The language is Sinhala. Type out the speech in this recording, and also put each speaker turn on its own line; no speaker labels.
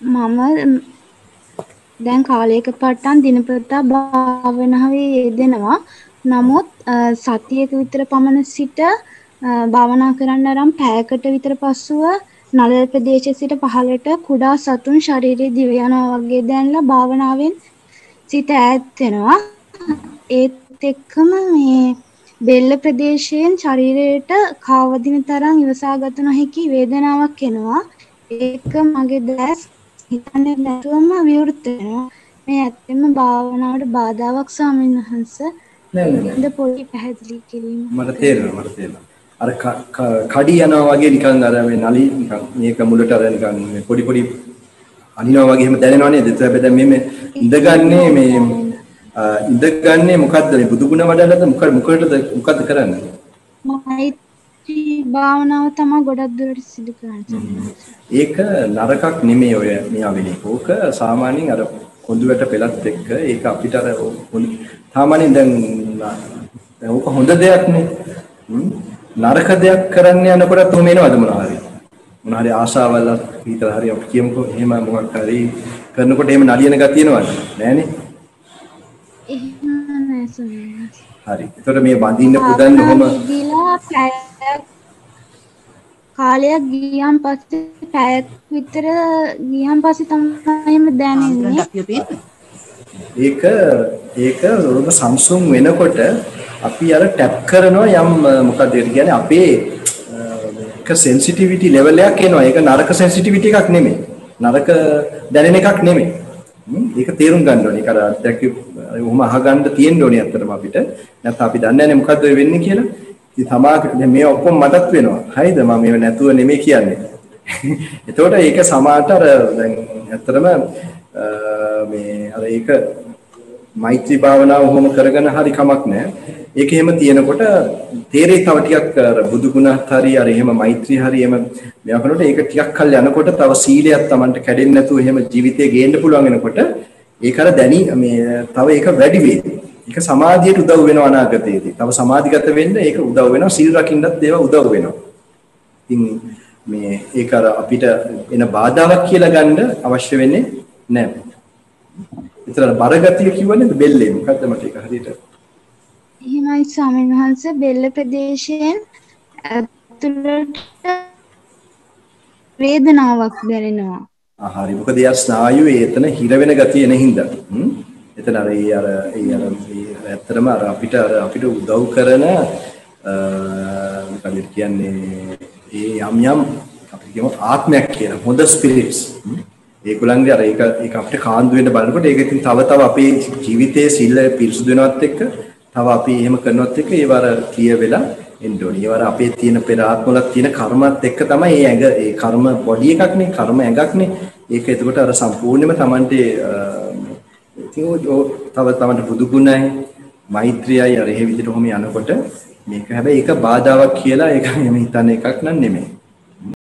මම දැන් කාලයක පටන් දිනපතා භාවනාවේ යෙදෙනවා. නමුත් සතියක විතර පමණ සිට භාවනා කරන්න අරන් පැයකට විතර පසුව නළල ප්‍රදේශයේ සිට පහළට කුඩා සතුන් ශරීරයේ දිව යනවා වගේ දැනලා භාවනාවෙන් සිත ඈත් වෙනවා. ඒත් එක්කම මේ බෙල්ල ප්‍රදේශයෙන් ශරීරයට කාවදින තරම් ඉවසාගත නොහැකි වේදනාවක් එනවා. ඒක මගේ දැස් හිතන්නේ නැතුවම විවෘත වෙනවා. මේ ඇත්තෙම භාවනාවට බාධාවක් ස්වාමීන් වහන්සේ.
නෑ නෑ නෑ.
පොඩි පැහැදිලි කිරීම.
මට තේරෙනවා මට තේරෙනවා. අර කඩි යනවා වගේ නිකන් අර මේ නලි නිකන් මේක මුලට අර නිකන් පොඩි පොඩි අනිනවා වගේ එහෙම දැනෙනවා නේද? ඒත් හැබැයි දැන් මේ ඉඳගන්නේ මේ ඉඳගන්නේ මොකද්ද මේ බුදු ගුණ වඩලාද මොකද මොකටද මොකද්ද කරන්නේ?
මෛත්‍රී භාවනාව තමයි ගොඩක් දුරට සිදු කරන්නේ.
ඒක නරකක් නෙමෙයි ඔය මේ අවිලි. ඕක සාමාන්‍යයෙන් අර කොඳුයට පෙලත් එක්ක ඒක අපිට අර සාමාන්‍යයෙන් දැන් ඕක හොඳ දෙයක් නේ. නරක දෙයක් කරන්න යනකොට තුම එනවද මොනවා හරි? මොනවා හරි ආශාවල් හිතලා හරි අපි කියමුකෝ එහෙම මොකක් හරි කරනකොට එහෙම නලියන ගතිය එනවද? නෑනේ.
එහෙම නෑ සමහරවිට.
හරි. ඒතකොට මේ වඳින්න පුදන්න කොහොම
කාලයක් ගියන් පස්සේ පැයක් විතර ගියන් පස්සේ තමයි දැනෙන්නේ.
ඒක ඒක රෝග සංසුන් වෙනකොට අපි අර ටැප් කරනවා යම් මොකද ඒ කියන්නේ අපේ එක සෙන්සිටිවිටි ලෙවල් එකක් එනවා. ඒක නරක සෙන්සිටිවිටි එකක් නෙමෙයි. නරක දැනෙන එකක් නෙමෙයි. ඒක තේරුම් ගන්න ඕනේ. ඒක අර දැක්ක ඔහොම අහගන්න තියෙන්න ඕනේ අත්තටම අපිට. නැත්නම් අපි දන්නේ නැහැ මොකද්ද වෙන්නේ කියලා. ඉතින් සමාකට දැන් මේ ඔක්කොම මටත් වෙනවා. හරිද? මම මේව නැතුව නෙමෙයි කියන්නේ. එතකොට ඒක සමාට අර දැන් ඇත්තටම මේ අර ඒක මෛත්‍රී භාවනාව ඔහොම කරගෙන හරි කමක් නැහැ. ඒක එහෙම තියෙනකොට තේරෙයි තව ටිකක් අර බුදු ගුණත් හරි අර එහෙම මෛත්‍රී හරි එහෙම මෙයා කරනකොට ඒක ටිකක් කල් යනකොට තව සීලයක් Tamanට කැඩෙන්නේ නැතුව එහෙම ජීවිතේ ගේන්න පුළුවන් වෙනකොට ඒක අර දැනි මේ තව ඒක වැඩි වෙයි. ඒක සමාධියට උදව් වෙනවා අනාගතයේදී. තව සමාධිගත වෙන්න ඒක උදව් වෙනවා සීල් රකින්නත් ඒවා උදව් වෙනවා. ඉතින් මේ ඒක අර අපිට එන බාධාවක් කියලා ගන්න අවශ්‍ය වෙන්නේ නැහැ. විතර බරගතිය කියවනේ බෙල්ලේ මොකද්ද මට ඒක හරියට
එහෙමයි ස්වාමීන් වහන්සේ බෙල්ල ප්‍රදේශයෙන් ඇතුළට වේදනාවක් දැනෙනවා.
ආ හරි මොකද යා ස්නායුවේ එතන හිර වෙන ගතිය නැහින්ද. එතන අර ඒ අර ඒ අර ඇත්තටම අර අපිට අර අපිට උදව් කරන මොකද කියන්නේ ඒ යම් යම් අපිට කියමු ආත්මයක් කියලා හොඳ ස්පිරිට්ස් ඒගොල්ලන්ගේ අර ඒක ඒක අපිට කාන්දු වෙන්න බලනකොට ඒක ඉතින් තව තව අපේ ජීවිතයේ සිල් පිරිසුදු වෙනවත් එක්ක තව අපි එහෙම කරනවත් එක්ක ඒව අර ක්ලියර් වෙලා එන්න ඕනේ. ඒව අර අපේ තියෙන පෙර ආත්මවල තියෙන කර්මත් එක්ක තමයි මේ ඇඟ ඒ කර්ම බොඩි එකක්නේ කර්ම ඇඟක්නේ. ඒක එතකොට අර සම්පූර්ණයෙන්ම Tamante ඉතින් තව Tamante බුදු ගුණයි මෛත්‍රියයි අර එහෙ විදිහට කොහොම යනකොට මේක හැබැයි ඒක බාධාවක් කියලා ඒක එහෙම හිතන එකක් නන් නෙමෙයි.